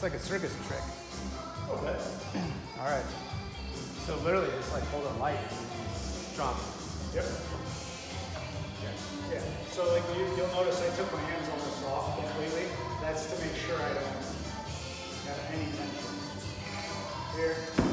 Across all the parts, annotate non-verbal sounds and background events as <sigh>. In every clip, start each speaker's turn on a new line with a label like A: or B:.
A: Looks like a circus trick.
B: Oh, okay. <clears throat>
A: All right. So literally just like hold a light, and drop.
B: Yep. Yeah. So like you, you'll notice I took my hands almost off completely. That's to make sure I don't have any tension. Here.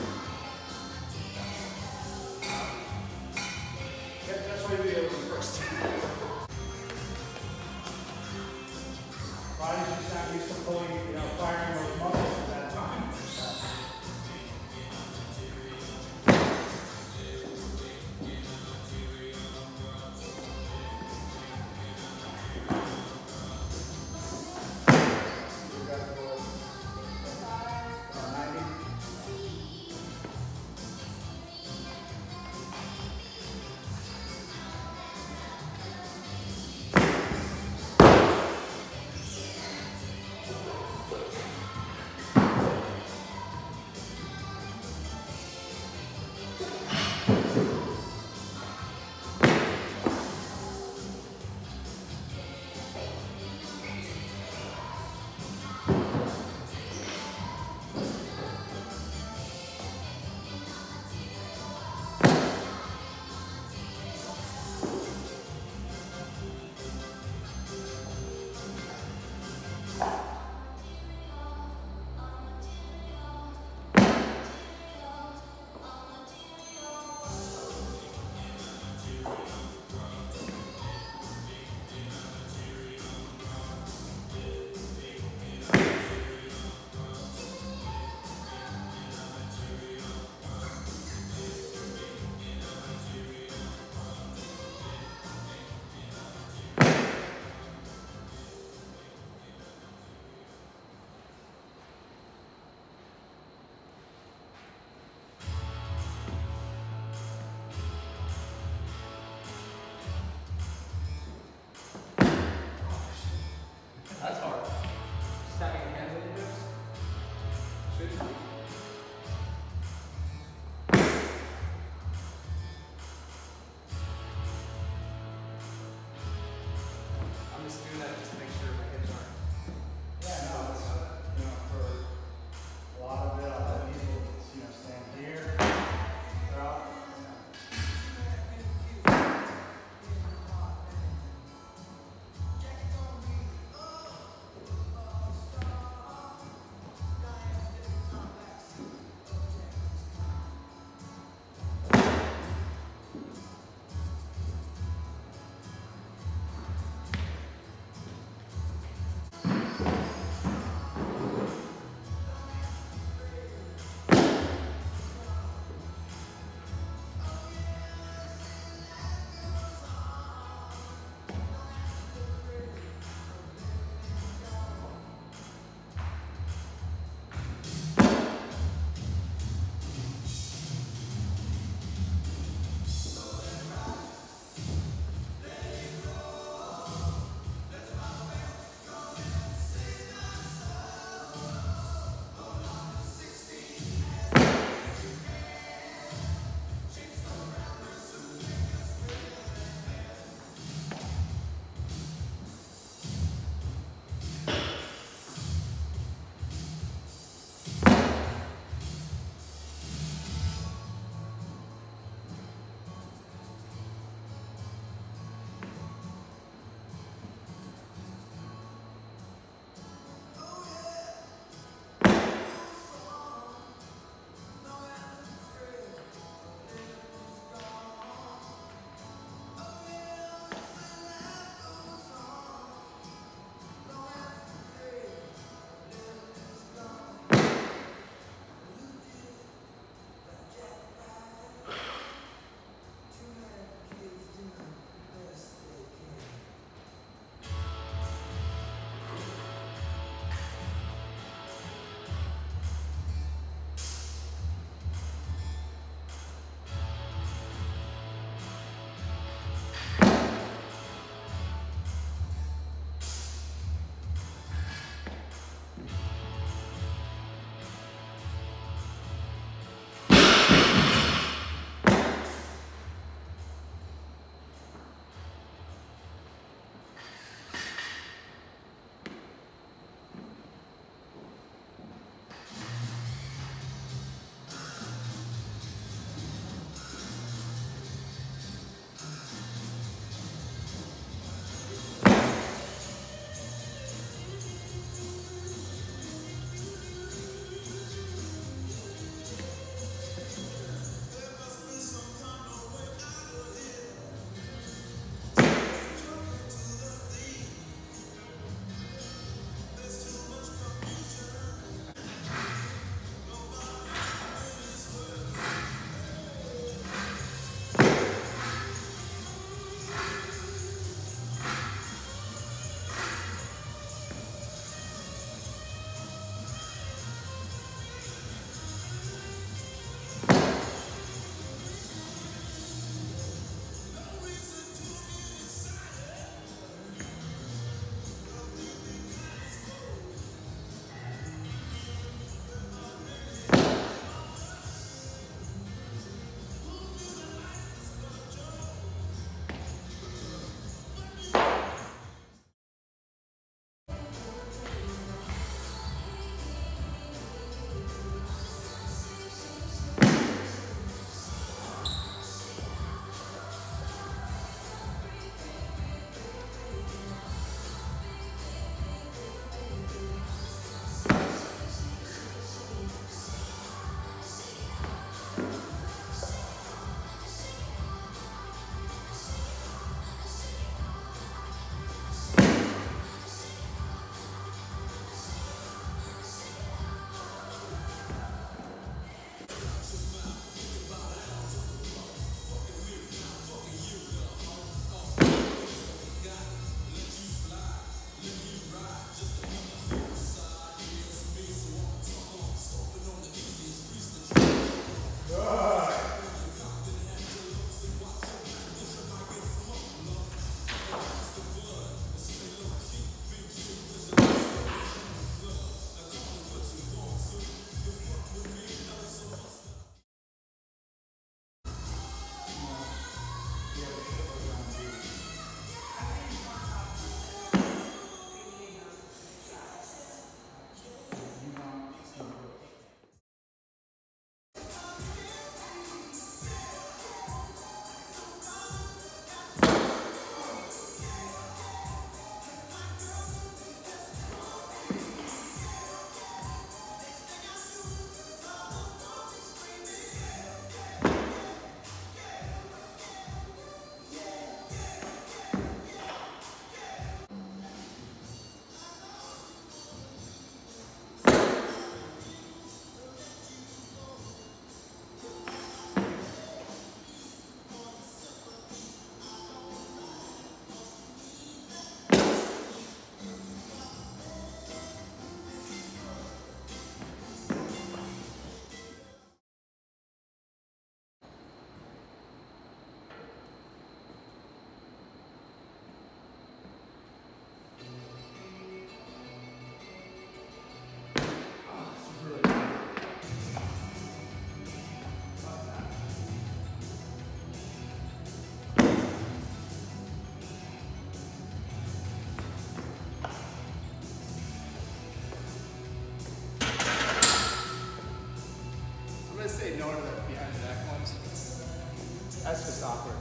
B: That's just
A: awkward.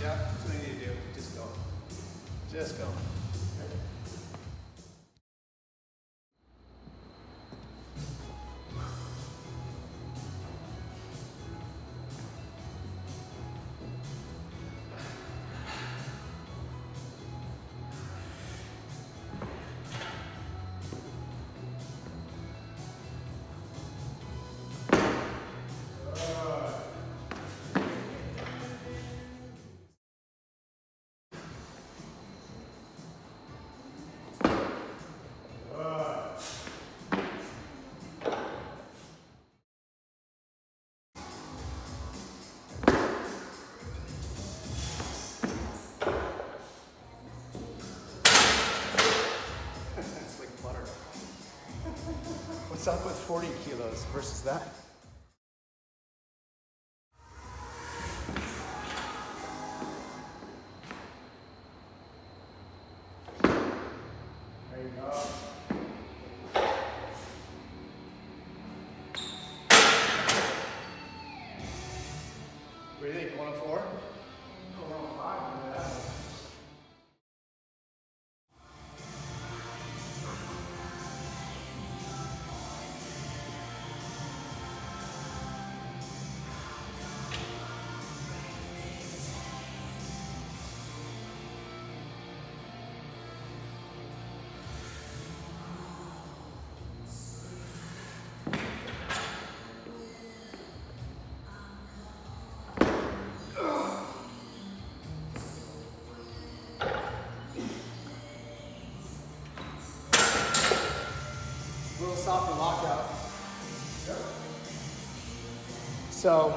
A: Yeah, that's what you need to do. Just go. Just go. With 40 kilos versus that? Softer lockout. So